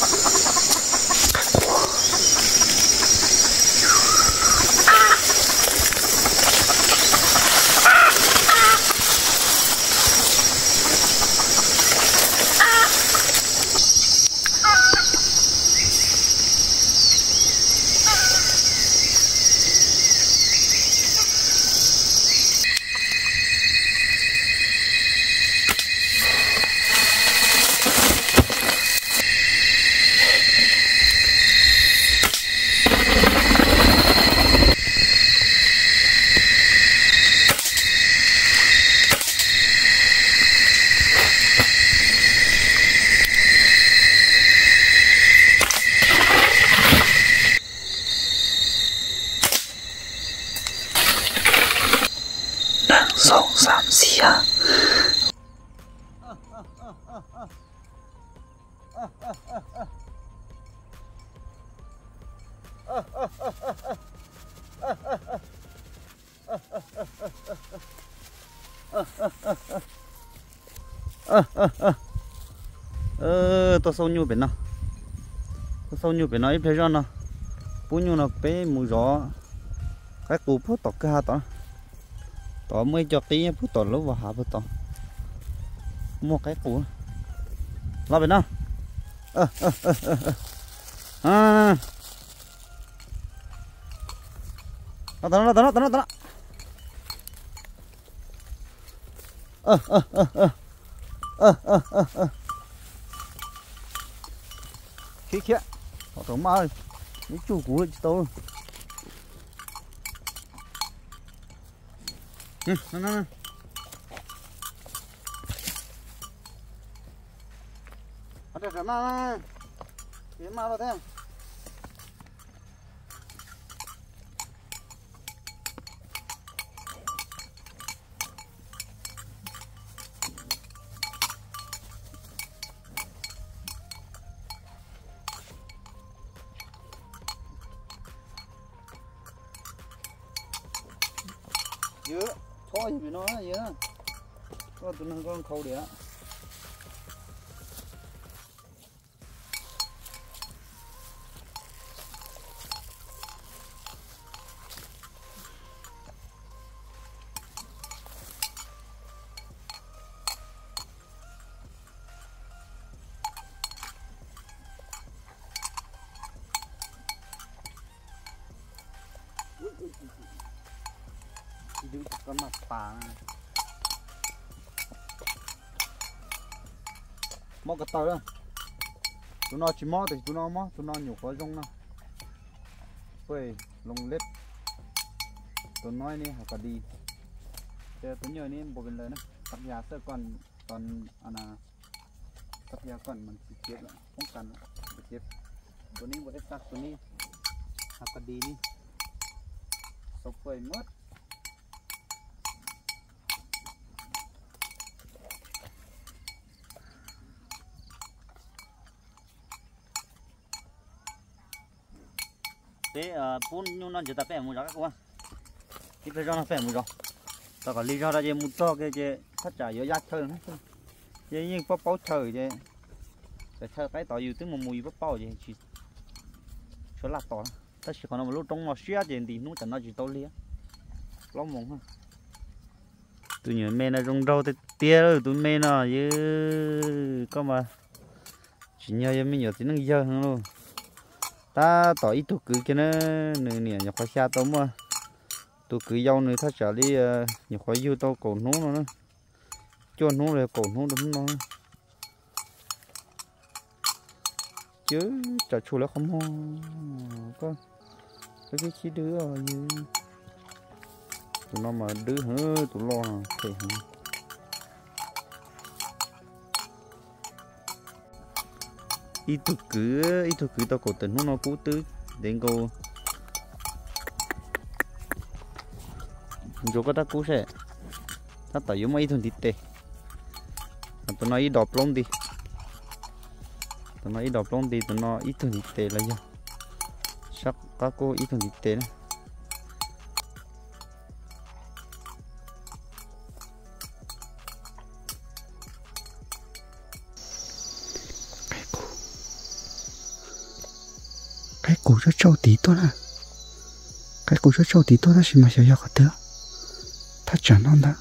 Ha ha ha! Ờ, ơ tôi sâu nhu bên nào? Tôi sâu nhu bên nó ít thấy ra nào? Bú nhu nó bé mùi gió? Cái cụ phút tọt cái hạt đó. Tỏ mới cho tí phút tỏ lúc vào hạ phút tỏ. Mua cái cụ lo bên nào? Ơ ơ ơ ơ à. Nó tao nó tao nó tao nó tao nó. Ơ ơ ơ ơ ơ ơ ơ ơ khí kia họ tống ma ơi những chủ cú lên tao nè nè nè nè Hadi, hadi, hadi. Yemma, hadi. 한 거울이야. Hãy subscribe cho kênh Ghiền Mì Gõ Để không bỏ lỡ những video hấp dẫn mò cái tờ đó tụi nó chỉ mò thì tụi nó mò tụi nó nhổ khói rong nó quê lồng lết. Tụi nói đi học cả đi. Thế tụi nhờ nên bộ bên lời nó cắt giá sẽ còn còn à là cắt giá còn mình chỉ tiếp lại không cần chỉ tiếp tụi này bộ đất tụi này. Học cả đi đi. Sốc quê mất. bé bốn ờ, nhung non chỉ ta bé mua ra các con thì phải cho nó bé mua rồi ta còn lý do là gì? Mua to cái gì thắt trả giữa giác thôi vậy nhưng bắp bao thời chứ để cho cái tỏi yêu tiếng một mùi bắp bao gì, chỉ số là tỏi ta chỉ còn một lúc trong nó xia gì thì nó chẳng nói gì tao lia. Lắm mong ha tôi nhớ mẹ nó rong rau thì tia rồi tôi mẹ nó chứ có mà. Chỉ nhau với mình nhỏ thì nó giờ hơn luôn ta tỏ ít tụ cứ cái nó nửa nè nhập khoa xa tôm mà. Tụ cứ dâu nữa thắt trở đi ờ, nhập khoa yêu tao cổ nú nó cho nú rồi cổ nú đúng nó? Chứ trả chủ là không ho con cái cái chi đứa rồi như tụi nó mà đứa hứa, tụi lo thì hả? Ít tu cứ ít tu cứ tao cổ tình nó cũ tứ đến cô. Chỗ có ta cũ sẽ ta tao giống mấy thằng thịt tê. Tao nói ít đọp lông đi. Tao nói ít đọp lông đi, tao nói ít thằng thịt tê là gì sắc các cô ít thằng thịt tê này cho trâu tí tốt à cái cổ cho châu tí tốt là gì mà sẽ cả đứa, ta chẳng non đó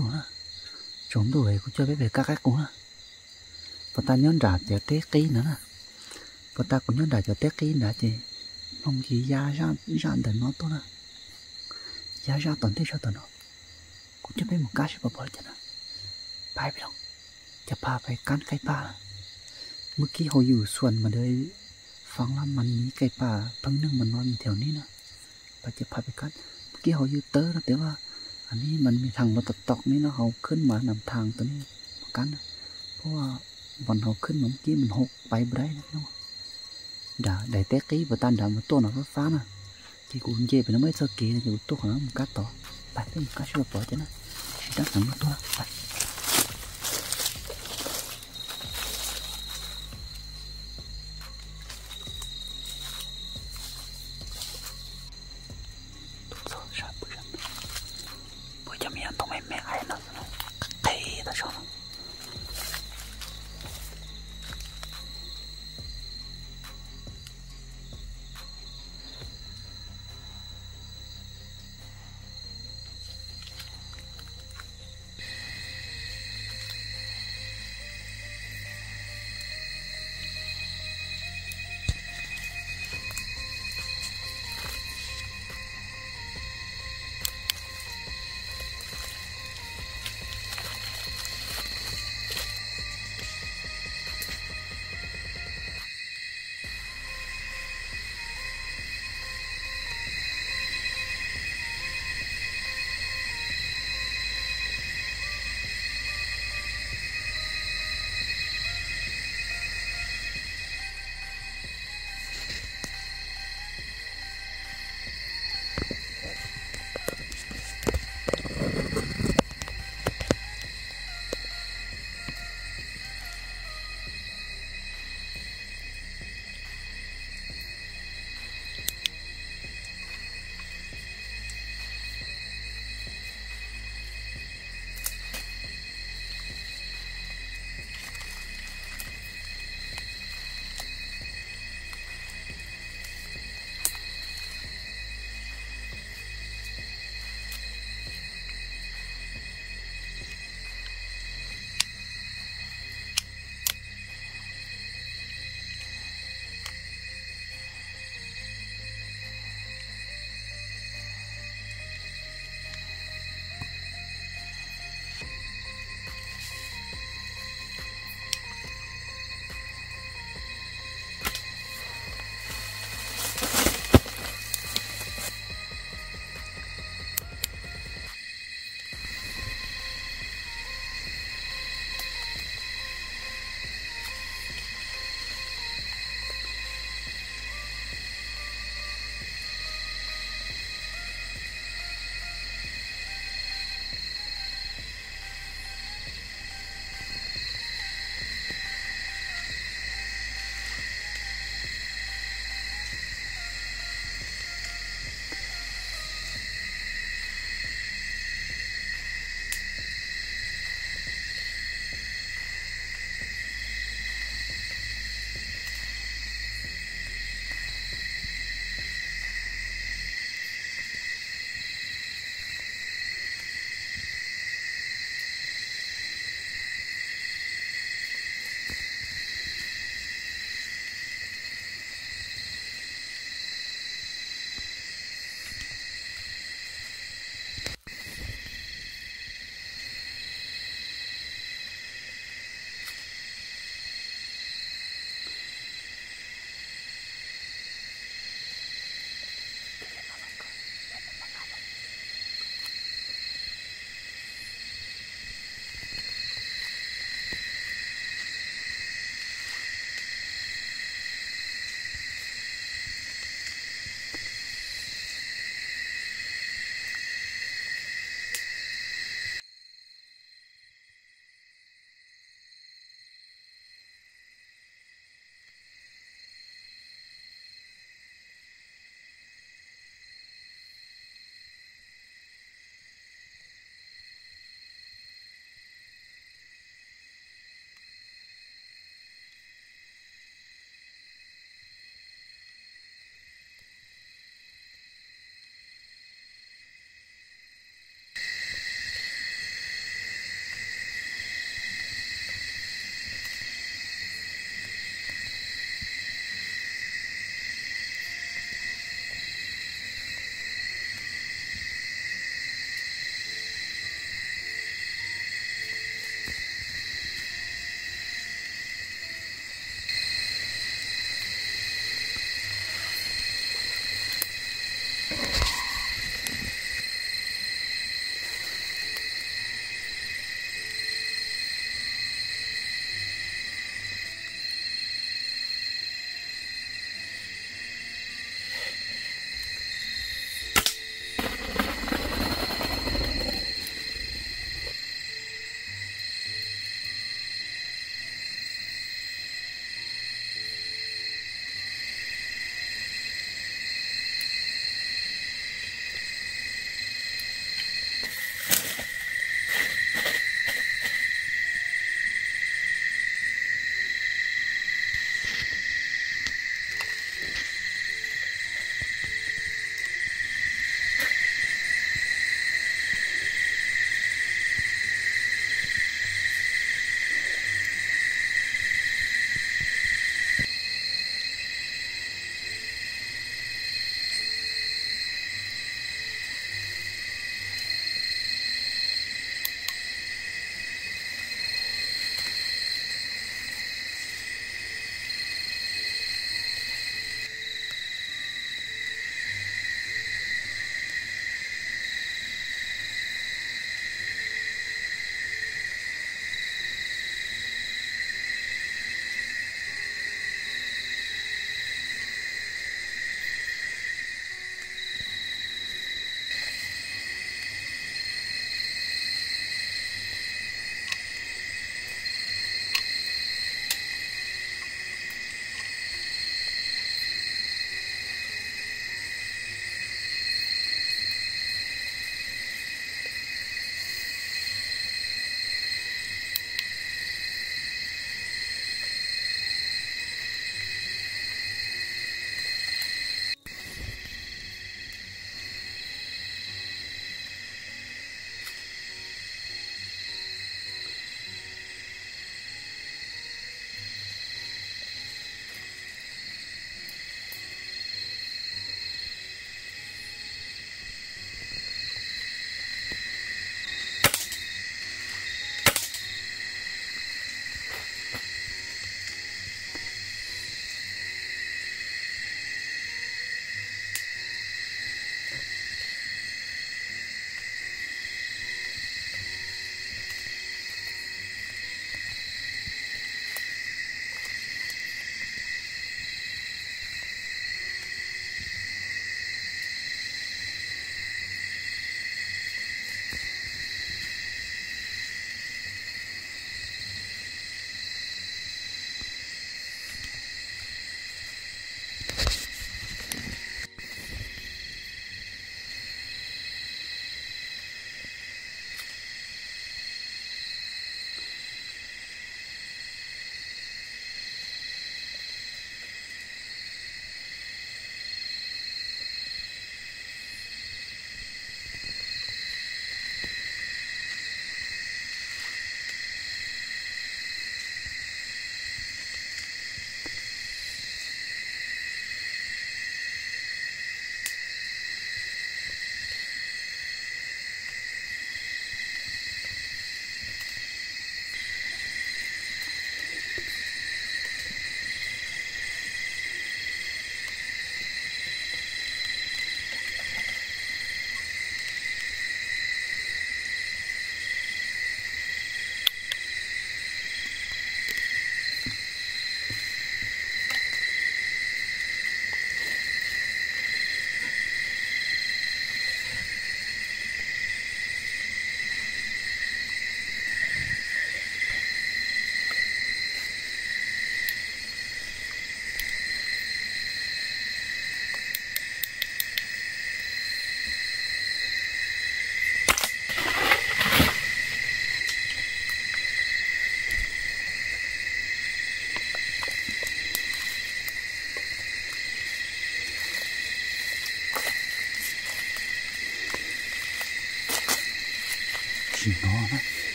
nữa chống đuổi cũng cho biết về các cách cũng và ta nhớ trả cho tết ký nữa và ta cũng nhớ trả cho tết ký nữa chị mong gì gia ra ra để nó tốt nữa gia ra tuần thế cho tuần nó. Cũng cho biết một cái sẽ bỏ bỏ cho nó. Bài biết không? Chả pa phải cắn cái pa mức kia hồi dù xuân mà đây phóng lắm mình cái pa phăng nước mình nói mình theo ní nè. và chả pa phải cắn mức kia hồi dù tớ nó thế mà. อันนี้มันมีทางรถตตอกนี่เนาะเขาขึ้นมานำทางตัวนี้กันเพราะว่าวันเขาขึ้นเมื่อกี้มันหกไปไรนะเนาะด่าได้เตะกี้ประตันด่ามาตัวหนักรถฟ้านะที่กูเย็บไปนะไม่เจอเกย์อยู่ตัวของมันกัดต่อไปเต็มกัดช่วยปล่อยจ้ะนะดักหนังมาตัวไป 都没没挨了，黑的上。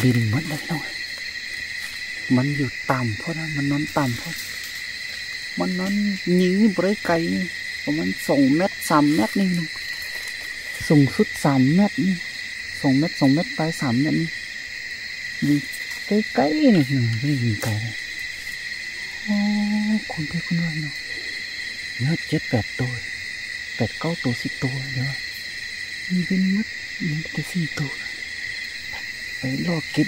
มันบินหมดเลยน้องมันอยู่ต่ำเพราะนั้นมันนอนต่ำเพราะมันนอนยิงบริไกลนี่ประมาณสองเมตรสามเมตรนี่น้องสูงสุดสามเมตรนี่สองเมตรสองเมตรไปสามเมตรนี่ยิงใกล้ๆนี่น้องไม่ยิงไกลเลยโอ้คนเดียวคนเดียวน้องเนื้อเจ็ดแปดตัวแปดเก้าตัวสิบตัวเดี๋ยวมันบินหมดยิงแต่สี่ตัว lo kịp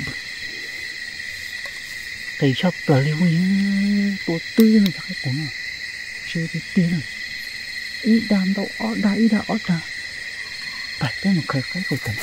thì sắp là lưu ý của tư này chắc của nó chưa thì tiền ít đam đâu ở đây đã ở ta phải cái một khởi khởi của tình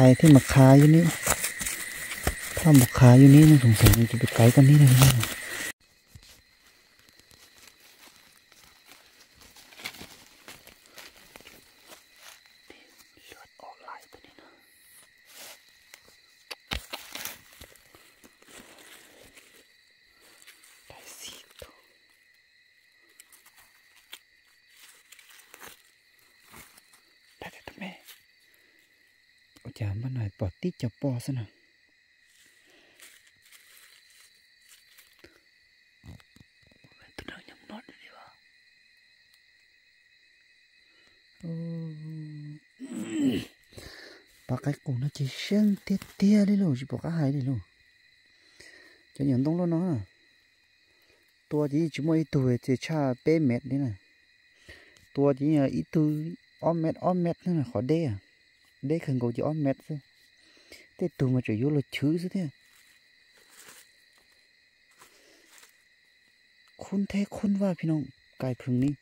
รที่มาคาอยู่นี่ถ้ามาคาอยู่นี่นะสงสัยมันจะไปไกลกันนี่เลยนะ chả mà này bỏ tít cho bò xem nào bà cái cổ nó chỉ sáng tê tê đi luôn chỉ bỏ cả hai đi luôn cho nhận đông luôn nó à tua chỉ chỉ mỗi tuổi chỉ cha bé mệt đấy nè tua chỉ là ít tuổi om mệt om mệt nữa là khó đê à để khẩn cầu cho mệt thôi thế tụi mà chỉ vô là chữ thế khôn thế khôn ว่าพี่น้องไก่พึ่งนี่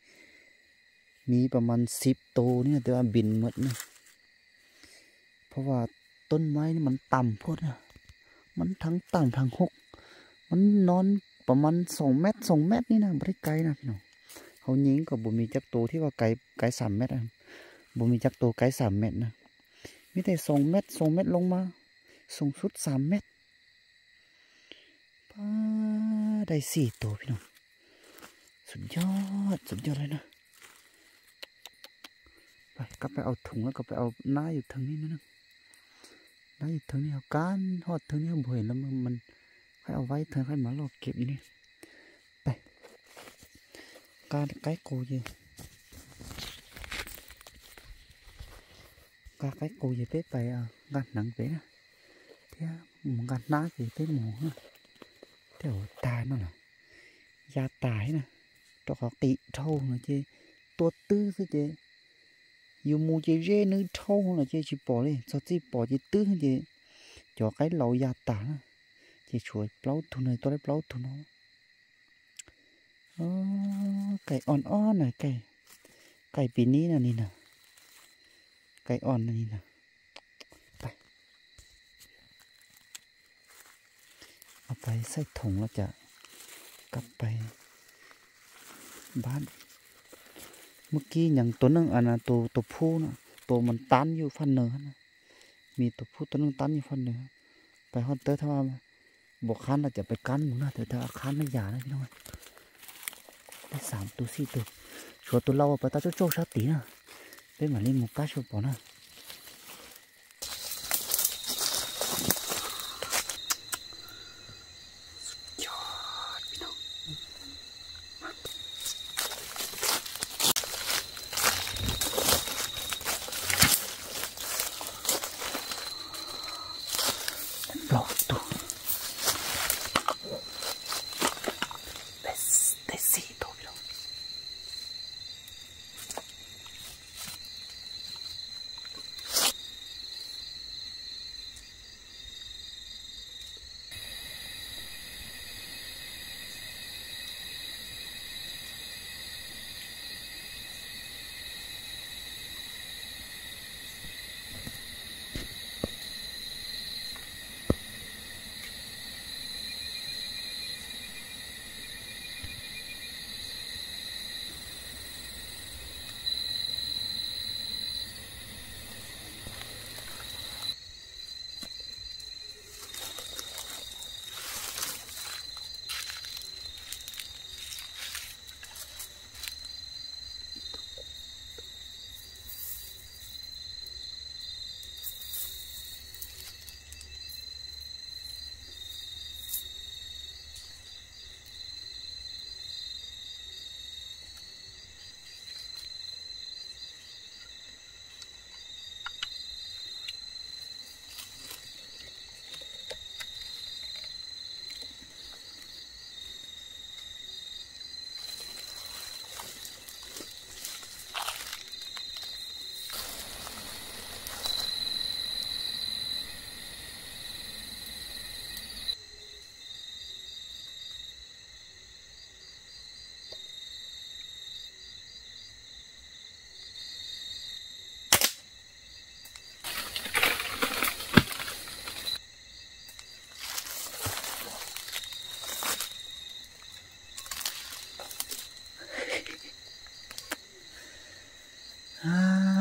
มีประมาณสิบตัวนี่แต่ว่าบินหมดนะเพราะว่าต้นไม้นี่มันต่ำโพดนะมันทั้งต่ำทั้งหก มันนอนประมาณสองเมตรสองเมตรนี่นะไม่ไกลนะพี่น้องเขายิงกับบุมีจักตัวที่ว่าไกลไกลสามเมตรอะบุมีจักตัวไกลสามเมตรนะ มีแต่สองเมตรสองเมตรลงมาสูงสุดสามเมตรป้าได้สี่ตัวพี่น้องสุดยอดสุดยอดเลยนะไปกลับไปเอาถุงแล้วก็ไปเอาหน้าอยู่ทางนี้นะนึงหน้าอยู่ทางนี้เอาการหอดทางนี้บ่เห็นแล้วมันมันให้เอาไว้เธอให้มาลอกเก็บอยู่นี่ไปการ cái cô gì các cái cô gì bé phải à gạt nặng bé nè thế một gạt gì bé mù ha thế ở tai nó là da tài nè. Cho họ kỵ thâu nữa chứ. Tua tư thế chứ. Dù mua chỉ rê nữa thâu là chứ chỉ bỏ đi. Sao chỉ bỏ chỉ tư chứ? Cho cái lẩu da tài nè chỉ chuối lâu thu này tôi lấy lâu thu nó. Cái on on này, cái cái pin ní là ní nè cái on này nè ไปเอาไปใส่ถุงแล้วจะกลับไป บ้าน เมื่อกี้อย่างตัวนึงอันนะตัวตัวผู้นะตัวมันตันอยู่ฟันเหนือนะมีตัวผู้ตัวนึงตันอยู่ฟันเหนือไปฮอตเตอร์ถ้าว่าบกคันเราจะไปกันหมึงนะแต่ถ้าคันไม่หยานะพี่น้องได้สามตัวสี่ตัวชัวตัวเราไปตาโจ๊กโจ๊กชาตีนะ Pe malí mucacho por nada. Flow.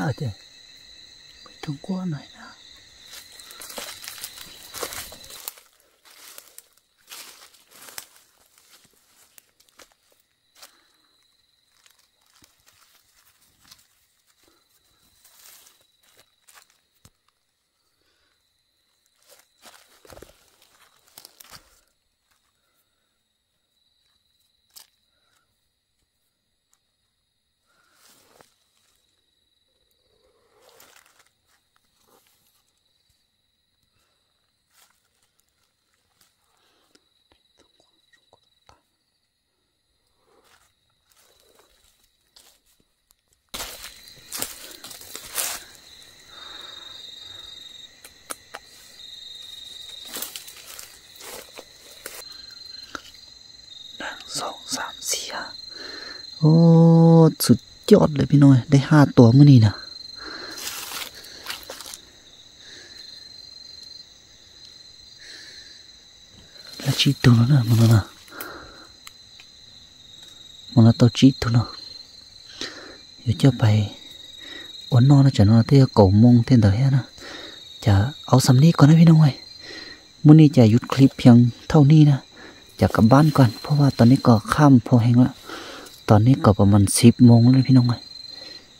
하되 동고하나이 다. สองสามสี่ห้าโอ้สุดยอดเลยพี่น้อยได้ห้าตัวเมื่อนี้นะละชีตัวนะมันนะมันละตัวจีตัวนะอยู่จะไปวันนอนนะจ๊ะนอนที่ยเก่ามงเต้นต่อแค่นะจะเอาสำนีก่อนนะพี่น้อยมื่อนี้จะหยุดคลิปเพียงเท่านี้นะ จะกลับบ้านก่อน เพราะว่าตอนนี้ก็ค่ำพอแห้งละตอนนี้ก็ประมาณสิบโมงแล้วพี่น้องเอ้ย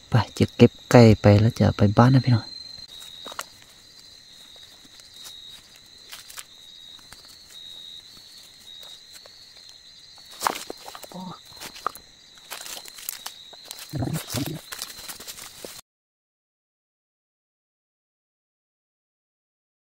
ไปจะเก็บไก่ไปแล้วจะไปบ้านนะพี่น้อง